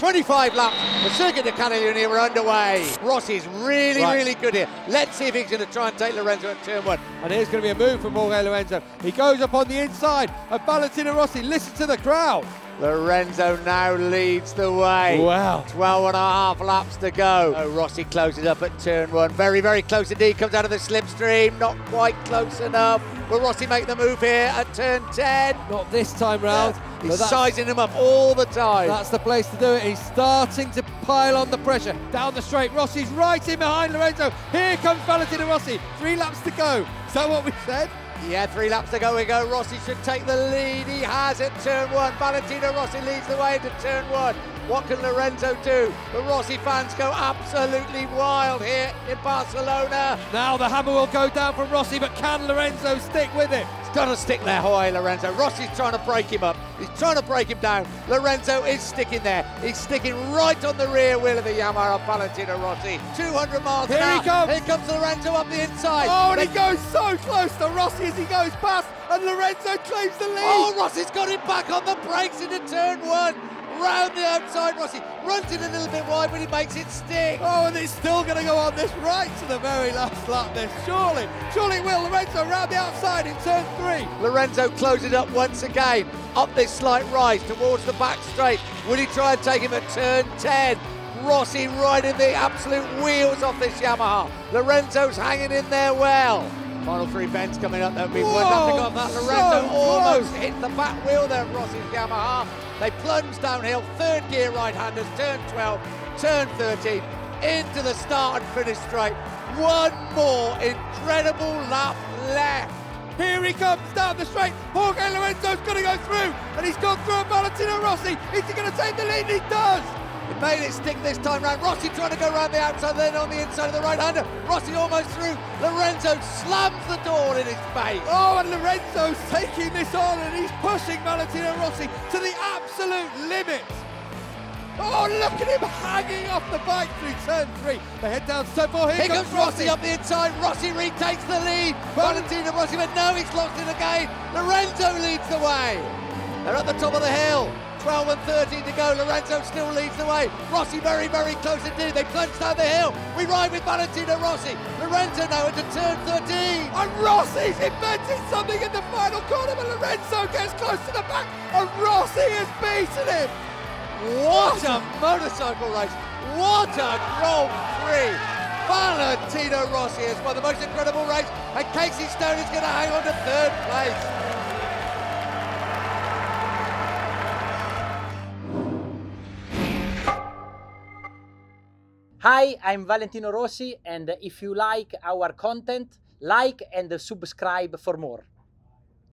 25 laps. The Circuit de Catalunya are underway. Rossi's really, Right. really good here. Let's see if he's going to try and take Lorenzo at turn one. And here's going to be a move from Jorge Lorenzo. He goes up on the inside of Valentino Rossi. Listen to the crowd. Lorenzo now leads the way. Wow. 12 and a half laps to go. Oh, Rossi closes up at turn one. Very, very close indeed. Comes out of the slipstream. Not quite close enough. Will Rossi make the move here at turn 10? Not this time round. He's sizing him up all the time. that's the place to do it. He's starting to pile on the pressure. Down the straight. Rossi's right in behind Lorenzo. Here comes Valentino Rossi. Three laps to go. Is that what we said? Yeah, three laps to go. We go. Rossi should take the lead. He has it. turn one. Valentino Rossi leads the way into turn one. What can Lorenzo do? The Rossi fans go absolutely wild here in Barcelona. Now the hammer will go down from Rossi, but can Lorenzo stick with it? Got to stick there, Jorge Lorenzo. Rossi's trying to break him up. He's trying to break him down. Lorenzo is sticking there. He's sticking right on the rear wheel of the Yamaha Valentino Rossi. 200 miles Here he comes. Here comes Lorenzo up the inside. Oh, and They- he goes so close to Rossi as he goes past, and Lorenzo claims the lead. Oh, Rossi's got him back on the brakes into turn one. Round the outside, Rossi runs it a little bit wide, but he makes it stick. Oh, and it's still going to go on this right to the very last lap. This surely, surely it will. Lorenzo round the outside in turn three. Lorenzo closes up once again, up this slight rise towards the back straight. Will he try and take him at turn 10? Rossi riding the absolute wheels off this Yamaha. Lorenzo's hanging in there well. Final three bends coming up. There'll be one Whoa, nothing on that. so Lorenzo almost close. hits the back wheel there of Rossi's Yamaha. They plunge downhill, third gear right-handers, turn 12, turn 13, into the start and finish straight. One more incredible lap left. Here he comes down the straight. Jorge Lorenzo's going to go through, and he's gone through Valentino Rossi. Is he going to take the lead? He does. He made it stick this time round. Rossi trying to go around the outside, then on the inside of the right-hander. Rossi almost through. Lorenzo slams the door in his face. Oh, and Lorenzo's taking this on, and he's pushing Valentino Rossi to the absolute limit. Oh, look at him hanging off the bike through turn three. They head down so far. Here, Here comes Rossi up the inside. Rossi retakes the lead. Valentino Rossi, but no, he's lost it again. Lorenzo leads the way. They're at the top of the hill. 12 and 13 to go. Lorenzo still leads the way. Rossi very, very close indeed. They plunge down the hill. We ride with Valentino Rossi. Lorenzo now into turn 13. And Rossi's invented something in the final corner, but Lorenzo gets close to the back, and Rossi has beaten him. What a motorcycle race! What a Grand Prix! Valentino Rossi has won the most incredible race, and Casey Stoner is going to hang on to third place. Hi, I'm Valentino Rossi, and if you like our content, like and subscribe for more.